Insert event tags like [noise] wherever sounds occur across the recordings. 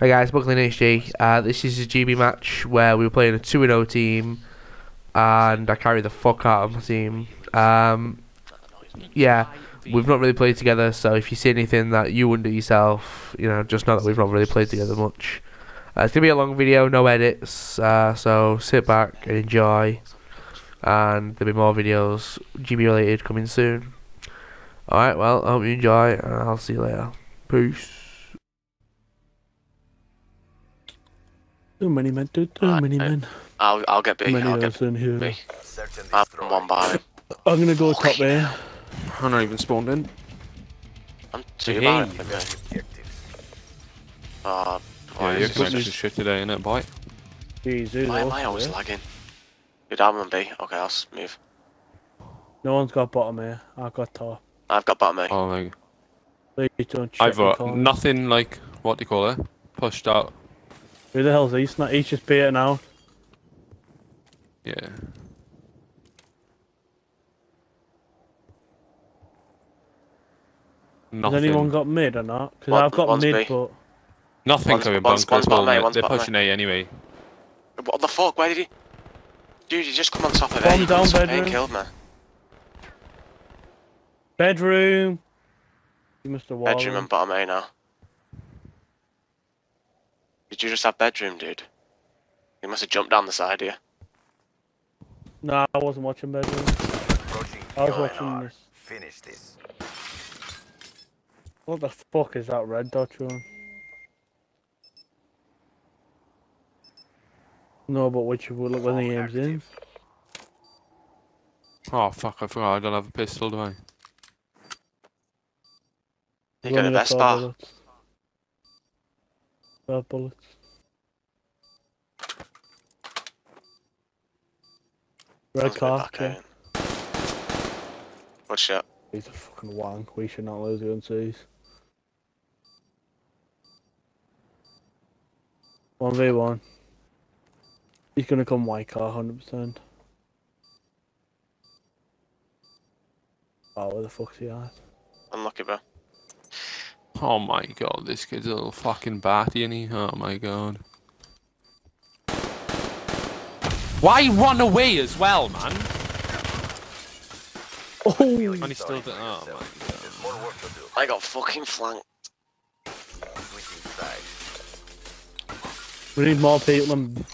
Hey guys, BuckleyInHD. Uh, this is a GB match where we were playing a 2 0 team and I carried the fuck out of my team. Um, yeah, we've not really played together, so if you see anything that you wouldn't do yourself, you know, just know that we've not really played together much. Uh, it's going to be a long video, no edits, uh, so sit back and enjoy. And there'll be more videos, GB related, coming soon. Alright, well, I hope you enjoy, and I'll see you later. Peace. Too many men, too, too Alright, many men. I'll I'll get Too B. many I'll of get in here. B. I'm one by. I'm gonna go top there. I'm not even spawned in. I'm two Hey. by. Okay. Uh, Yeah, you're is going this- to shit today, innit, boy? Jesus. why am I always lagging? Dude, I'm on B. Okay, I'll move. No one's got bottom here. I've got top. I've got bottom A. Oh my. Please don't check I've got nothing like, what do you call it? Pushed out. Who the hell's East? Not East just baiting out. Yeah. Has anyone got mid or not? Because I've got one's mid, B. but Nothing One's- coming one's- bunkers. one's bottom well, mate. one's They're pushing A anyway. What the fuck? Where did he? Dude, you just come on top of Bomb A. down Top A bedroom. and killed me. bedroom. You must have Bedroom and bottom A now. Did you just have bedroom, dude? You must have jumped down the side here. No, I wasn't watching bedroom. Approaching I was watching this. Finish this. What the fuck is that red dot showing? No, but which will look when the aim's in. Oh fuck! I forgot. I don't have a pistol, do I? You got a Only got 12 Vesper. bullets. 12 bullets. Red car, okay. Good shot. He's a fucking wank. We should not lose against these. 1v1. He's gonna come white car, 100%. Oh, where the fuck's he at? Unlucky, bro. Oh my god, this kid's a little fucking batty, and he? Oh my god. Why run away as well, man? Oh! And he still did. Oh my god. There's more work to do. I got fucking flanked. We need more people and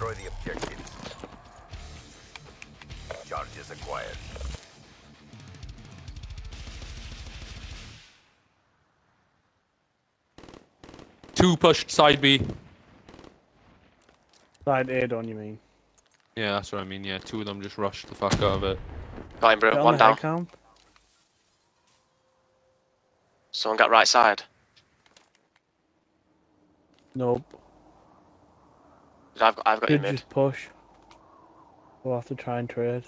Destroy the Two pushed side B. side A on you mean. Yeah, that's what I mean. Yeah, two of them just rushed the fuck out of it. Got him, bro. Get One the down. head count. Someone got right side. Nope. I've got, I've got you Could mid. just push. We'll have to try and trade.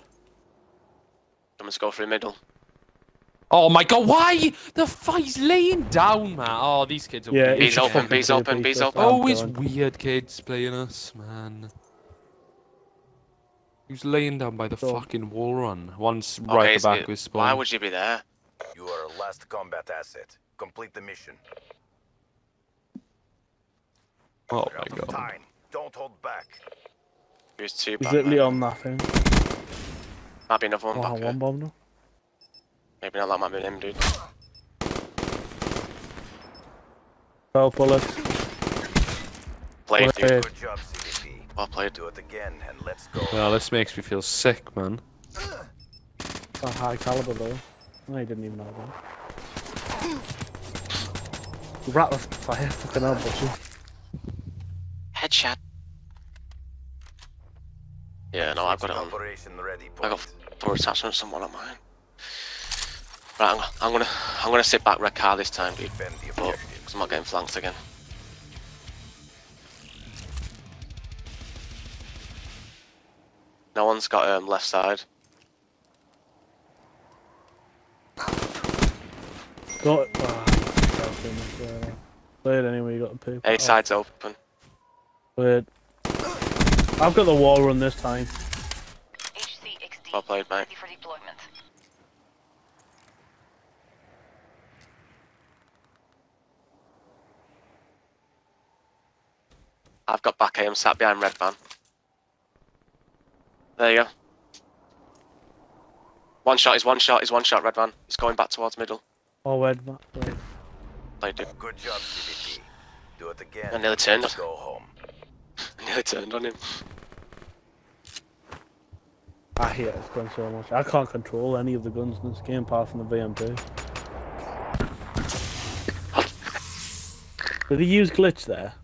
Someone's go through middle. Oh my god, why? The fuck fight's laying down, man. Oh, these kids are Yeah, weird. B's it's open, fucking B's open, creepy, B's open. Always done. weird kids playing us, man. Who's laying down by the So- fucking wall run? One's Okay, right at back with spawn. Why would you be there? You are our last combat asset. Complete the mission. Oh We're my god. time. Don't hold back. Here's two He's back literally there. on nothing. Might be another one Oh, back one here. bomb now. Maybe not that might be him, dude. 12 bullets. Played, dude. Good job, CVP. Well played. Do it again and let's go. Well, this makes me feel sick, man. It's A high caliber though. No, didn't even know that. Rat of fire, fucking hell, butcher. Headshot. Yeah, no, I've got it on. Operation ready I got point. four attachments, someone on mine. Right, I'm, I'm gonna, I'm gonna sit back red car this time, dude. Defend the But, cause I'm not getting flanked again. No one's got um left side. Got. Ah, Played anyway, you got the paper. A side's open. Played. I've got the wall run this time. HCXD. Well played, mate. Ready for deployment. I've got back aim sat behind red van. There you go. One shot is one shot is one shot, red van. He's going back towards middle. Oh, wait, ma- wait. They do. Good job, CVP. Do it again. I nearly turned. Go home. [laughs] I nearly turned on him. I hate this gun so much. I can't control any of the guns in this game apart from the BM2. Did he use glitch there?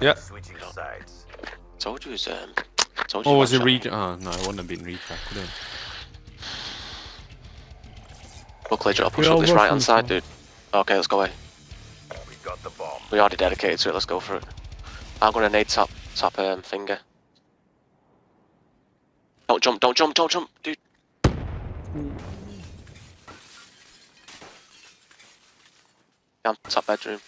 Switching sides. Told you it was um. Told you Oh, one was it shot. re? Oh no, it wouldn't have been retracked. would it? Buckley drop. Push We up this right hand side, dude. Okay, let's go away. We got the bomb. We already dedicated to it. Let's go for it. I'm gonna nade top top um finger. Don't jump! Don't jump! Don't jump, dude. Down top bedroom.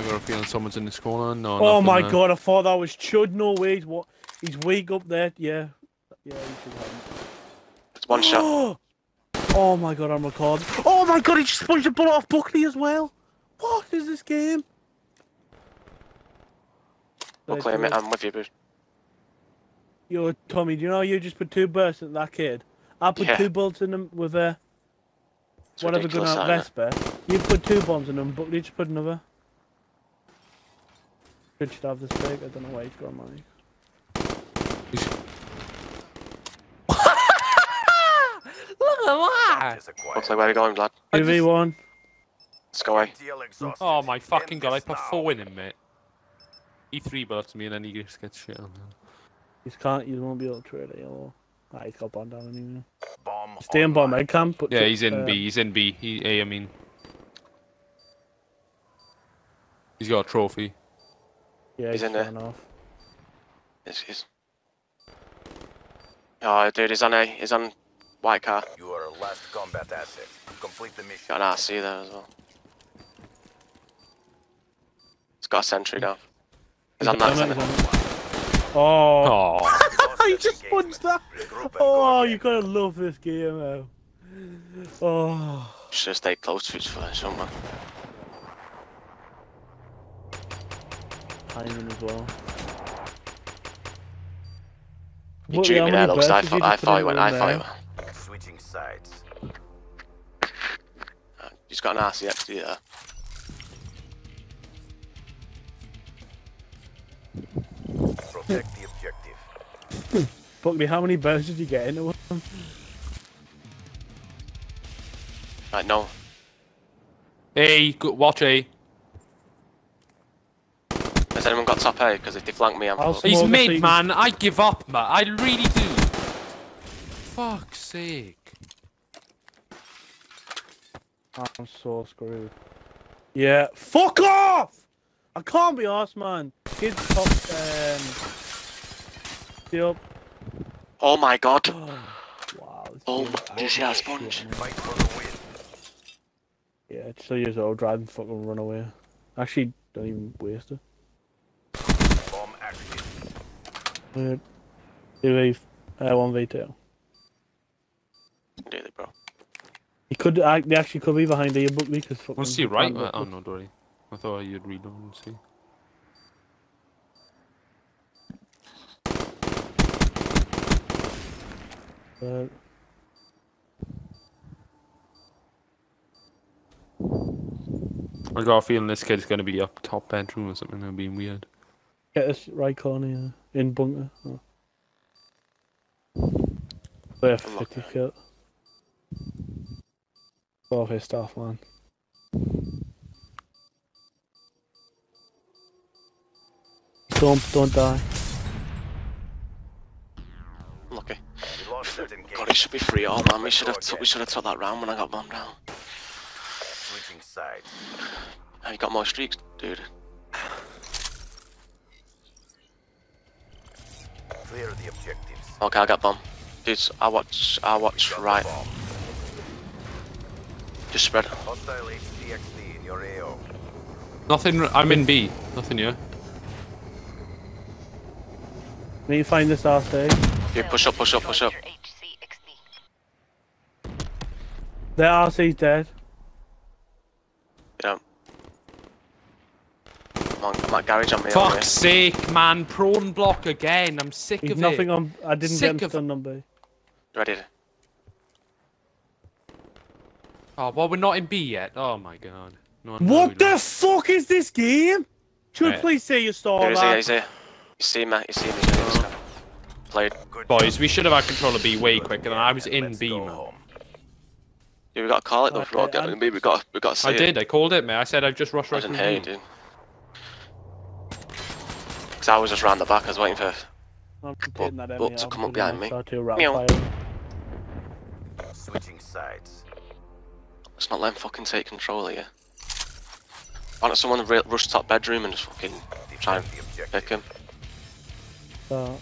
I got a feeling someone's in this corner. No. Oh nothing my there. god, I thought that was Chud. No way, he's, what? he's weak up there. Yeah. Yeah, he should have. It's one shot. [gasps] Oh my god, I'm recording. Oh my god, he just punched a bullet off Buckley as well. What is this game? Buckley, I'm, I'm with you, dude. Yo, Tommy, do you know you just put two bursts in that kid? I put Yeah. two bullets in him with a It's whatever gun ridiculous, out that, isn't? Vesper. You put two bombs in him, Buckley just put another. Good should have this big. I don't know why he's got money. [laughs] Look at that! Is acquired. Buckley, where are we going, lad? I just- 2v1. Let's go away. TL. Oh my fucking god! I put four in him, mate. He three bullets me and then he just gets shit on. He's can't. He won't be able to trade it. Or ah, he's got bomb down anyway. Bomb Stay in bomb online. egg camp. But Yeah, he's in uh, B. He's in B. He A. I mean, he's got a trophy. Yeah, He's he's in there. showing off. Yes, yes. Oh, dude, he's on A. He's on white car. You are our last combat asset. Complete the mission. Got an RC there as well. It's got a sentry down. He's on that He's center. on it. Oh, Oh, [laughs] he just punched that. Oh, you again. gotta love this game, though. Oh, Should stay close to each other, shouldn't we? Timing as well. You What- drew how me there, looks. I bursts did thought, I put thought he in went. one I thought he there? went. Switching sides. He's got an RCXD there. Protect the objective. [laughs] Buckley, how many bursts did you get into one? Right, no. A. Go, watch A. Has anyone got top A? Because if they flank me, I'm I'll fucked. He's the mid, thing. man. I give up, man. I really do. Fuck's sake. I'm so screwed. Yeah, fuck off! I can't be arsed, man. Kids top, um... Yep. Oh my god. [sighs] wow. Oh my- is did you see that sponge? man. Fight for the. Yeah, just so years old, drive and fucking run away. Actually, don't even waste it. Bomb active. Uh, 2v, uh, 1v2. Really, bro. He could, uh, they actually could be behind here, Buckley, because fucking... Want to see he right? can't Oh no, Dory. I thought you'd read on and see. Uh, I got a feeling this kid's gonna be up top bedroom or something. That'd be weird. get this right corner, yeah. In bunker. Oh. Where I'm not 50 kill. Oh, pissed off, man. Don't, don't die. Lucky. We lost that engagement. God, it should be free all, man. We should have took. We should have took that round when I got bombed down. Switching sides. Have you got more streaks, dude? Clear the objectives. Okay, I got bomb. Dudes, I watch. I watch right. Just spread. Hostile HCXD in your AO. Nothing. I'm in B. Nothing here. Need to find this RC. Dude, push up, push up, push up. Roger HCXD. Their RC's dead. Yeah. I'm, on, at garage on me. on Fuck's me. sake, man. Prone block again. I'm sick He's of nothing it. on. I didn't Sick get him of- stunned on B. Ready? Oh, well, we're not in B yet. Oh my god. No, no, What we the don't. fuck is this game? Should Right. please say your Here store he's here, back. he's here. You see me, you see me. You see me. Played. Good Boys, we should have had control of B way quicker than I was in let's B, go man. Yeah, we got to call it though. Okay, We're all getting I'm- B. We got, we got to see I it. did. I called it, man. I said I'd just rush I right didn't hear you, dude. Because I was just round the back. I was waiting for. I'm that But- but to come up behind me. Meow. Switching sides. Let's not let him fucking take control here. Why don't someone re- rush top bedroom and just fucking try and pick him? So,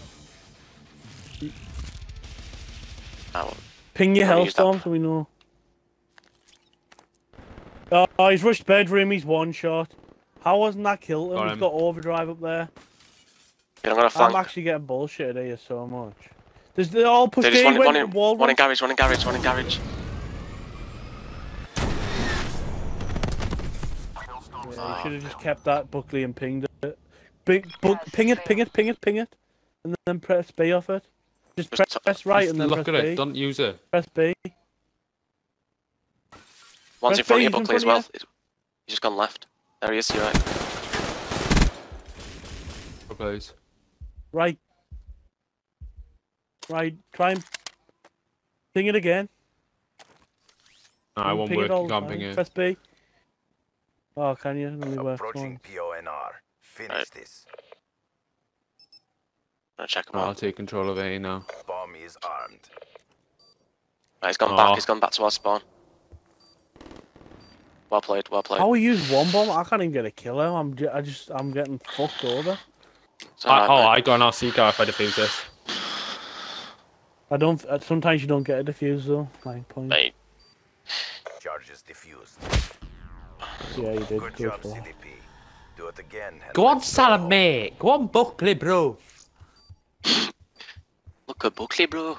Oh, ping your Wanna hellstorm so we know. Oh, he's rushed bedroom. He's one shot. How wasn't that killed him? Got He's him. got overdrive up there. Yeah, I'm gonna I'm flank. actually getting bullshitted here so much. There's they all pushed There is A, one, went one, in, wall one in run. garage, one in garage, one in garage. Yeah, you should have just kept that Buckley and pinged it. Big, book, ping it, ping it, ping it, ping it, and then press B off it. Just Just press, t- press right and then look press at B. it. Don't use it. Press B. One's Press in front of you, B, he's in Buckley, as well. of He's just gone left. There he is, you're right. Please. Right. Right. Try and ping it again. No, I won't Ping work. You can't ping it. Press B. Oh, can you? It only works Approaching once. PONR. Finish Right. this. I'm gonna check him I'll take control of A now. Bomb is armed. Right, he's gone Aw. back, ah. he's gone back to our spawn. Well played, well played. How we use one bomb? I can't even get a killer. I'm, ju- I just, I'm getting fucked over. It's I, alright, oh, mate. I got an RC car if I defuse this. I don't. uh, Sometimes you don't get a defuse though. Nine points. Mate, Charges diffused. Yeah, you did. Good Good job, for. CDP. Do it again. Go on, let's go mate. Go on, Buckley, bro. look at Buckley, bro.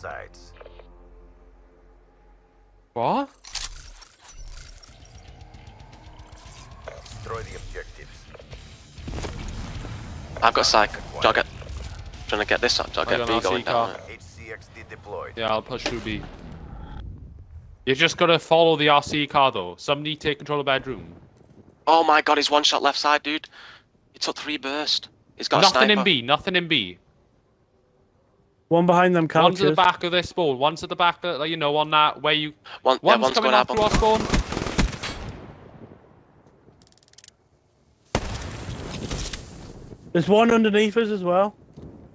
Switching sides. What? Destroy the objectives. I've got psych. Do I get. Trying to get this up, do I I get got B going down? HCXD deployed. Yeah, I'll push through B. You just gotta follow the RC car though. Somebody take control of the bedroom. Oh my god, he's one shot left side, dude. He took three burst. He's got Nothing sniper. in B. Nothing in B. One behind them One's at the back of this spawn. One's at the back, of, like, you know, on that where you. One, yeah, One's one's coming going up to our spawn. There's one underneath us as well.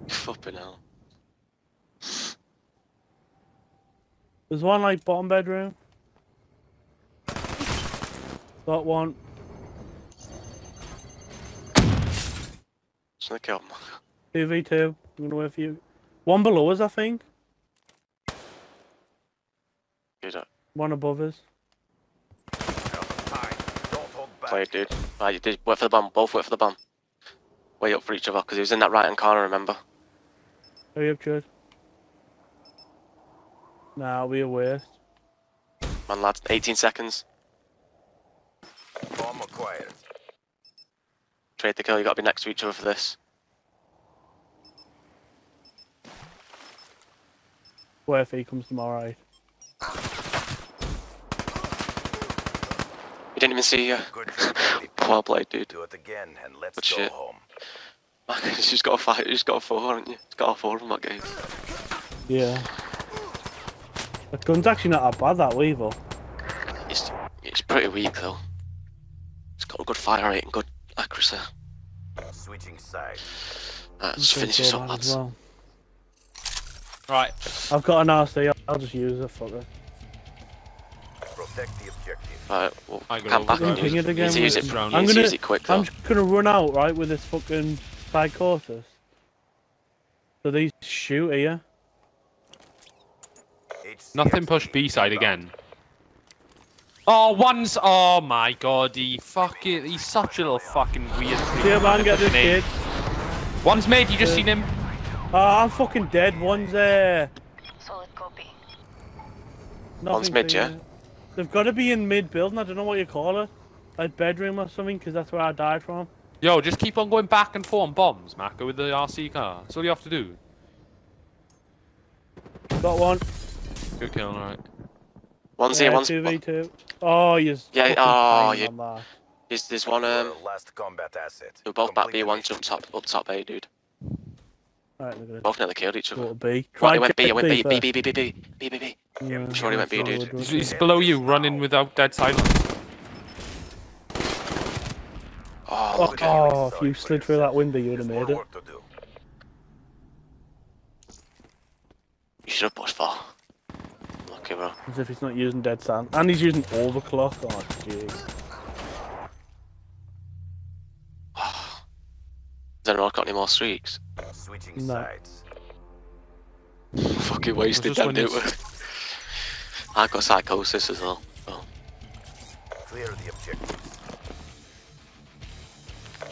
Fucking hell. There's one like bottom bedroom. Got one. Just gonna him. Two v two. I'm gonna wait for you. One below us, I think. Good uh, One above us. Time. Don't hold back. played, dude. Right, you did. Wait for the bomb. Both wait for the bomb. Way up for each other, because he was in that right hand corner, remember? Hurry up, Chud. Nah, we a waste. Man, lads, 18 seconds. Bomb acquired. Trade the kill, you gotta be next to each other for this. Where if he comes tomorrow, right? We didn't even see you. Good job, CDP. Well played, dude. Do it again and let's Good go shit. home. [laughs] Man, you just got a fight. You just got a four, haven't you? Just got a four from that game. Yeah. The gun's actually not that bad, that Weevil. It's it's pretty weak though. It's got a good fire rate and good accuracy. Switching sides. Right, let's finish go this bad up, as lads. Well. Right. I've got an RC, I'll- I'll just use it, fuck it. Protect the objective. Right, well, I got come all back the and Ping use it it. You need to again, use mate. it. I'm You need to gonna- use it quick though. I'm just gonna run out, right, with this fucking side quarters. So these shoot here. Nothing HCXD push B side again. Oh, one's. Oh my god, he fucking. He's such a little fucking weird. See a man get this kid. One's mid, you just Uh, seen him. Oh, I'm fucking dead. One's there. Solid copy. One's mid, yeah? They've got to be in mid building. I don't know what you call it. Like bedroom or something, because that's where I died from. Yo, just keep on going back and forth on bombs, Maka, with the RC car. That's all you have to do. Got one. Good kill, alright. One's yeah, here, one's. 2v2. Oh, you Yeah, fucking oh, you- on that. There's, there's one, um. the last combat asset. We're both back Complete B, the one mission. jump top, up top A, dude. Right, look at it. Both nearly killed each Go other. to B. Right, he went B, I went B, B. B, B, B, B, B, B, B. Yeah, Sure he went B, dude. He's, he's below you, running without dead silence. Oh, look at Oh, if you slid through that window, you would have made it. work to do. You should have pushed far. Lucky, bro. As if he's not using dead sand. And he's using overclock. Oh, jeez. [sighs] Has anyone got any more streaks? Switching No. sides. Fucking wasted just that, when dude. [laughs] I've got psychosis as well. Oh. Clear the objectives.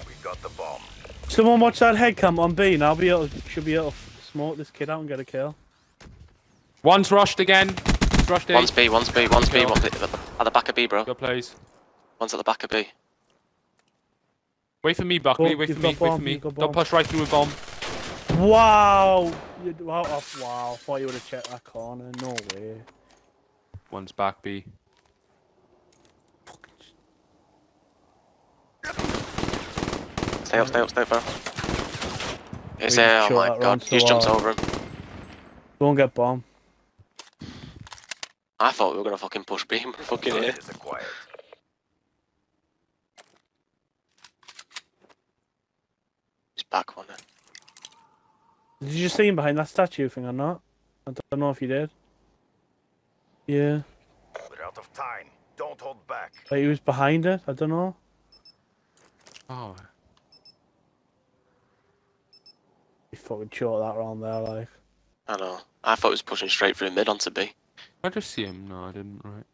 We got the bomb. Someone watch that head cam on B, and I'll be able, should be able to smoke this kid out and get a kill. One's rushed again. He's rushed A. One's B, one's B, one's B, Go. one's B. At the- at the back of B, bro. Good plays. One's at the back of B. Wait for me, Buckley. Oh, wait for me. Wait for me. Don't push right through a bomb. Wow! You, wow, oh, oh, wow, I thought you would have checked that corner. No way. One's back B. Stay up, stay up, stay up, bro. It's We there, oh my god. He just jumps over him. Don't get bomb. I thought we were gonna fucking push B. We're fucking here. Target. He's back one. then. Did you just see him behind that statue thing or not? I don't know if you did. Yeah. We're out of time. Don't hold back. Like he was behind it. I don't know. Oh. He fucking shot that round there, like. I know. I thought he was pushing straight through mid onto B. I just see him. No, I didn't. Right.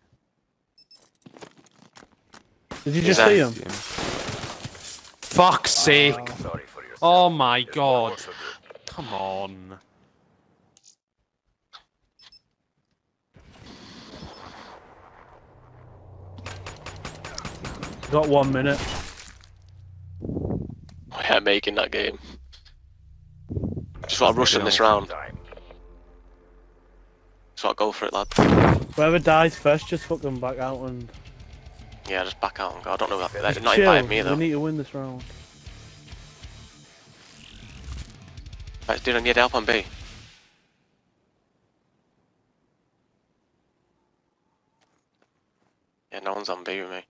Did you just there. see him? See him. Fuck's sake. Sorry. Oh my god. Work to do. Come on. Got one minute. Yeah, making that game. Just want to rush in this round. Time. Just want to go for it, lad. Whoever dies first, just fuck them back out and. Yeah, just back out and go. I don't know. That, Just they're not chill. inviting me though. We need to win this round. Right, dude, I need help on B. Yeah, no one's on B with me.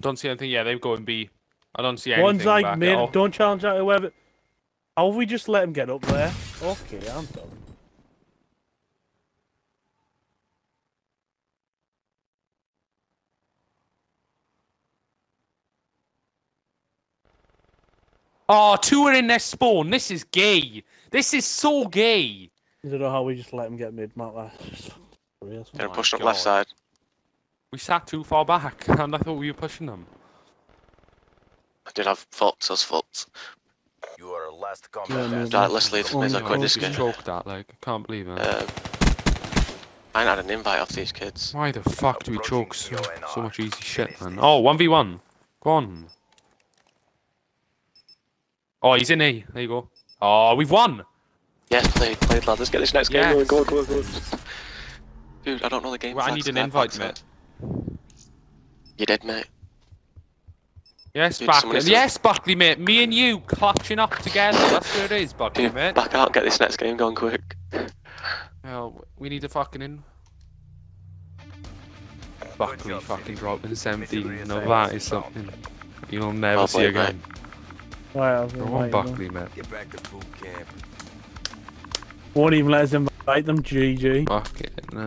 Don't see anything. Yeah, they're going B. I don't see anything. One's like back at mid. all. Don't challenge out whoever. How have we just let him get up there? Okay, I'm done. Oh, two are in their spawn. This is gay. This is so gay. I don't know how we just let him get mid map. That's just real. They're my pushing up left side. We sat too far back, [laughs] and I thought we were pushing them. I did have fucked, I was fucked. You are a last Yeah, combat no, asset. Right, let's leave. Oh, May as quit this Just game. choked that, like, I can't believe it. Um, I ain't had an invite off these kids. Why the fuck do we Approaching choke so, so much easy shit, man? this. Oh, 1v1. Go on. Oh, he's in A. There you go. Oh, we've won. Yes, played, played, lad. Let's get this next game going. Go on, go on, go on. Dude, I don't know the game. Well, I need an invite, mate. You did, mate. Yes, Dude, Buckley. somebody said- Yes, Buckley, mate. Me and you clutching up together. That's what it is, Buckley, Dude, mate. back out. Get this next game going quick. Oh, we need a fucking in. Buckley fucking dropping 17. Mission Now that is something you'll never Well see played, again. Right, I'll Go on. Buckley, mate. Get back to boot camp. Won't even let us invite them. GG. Fuck it, no.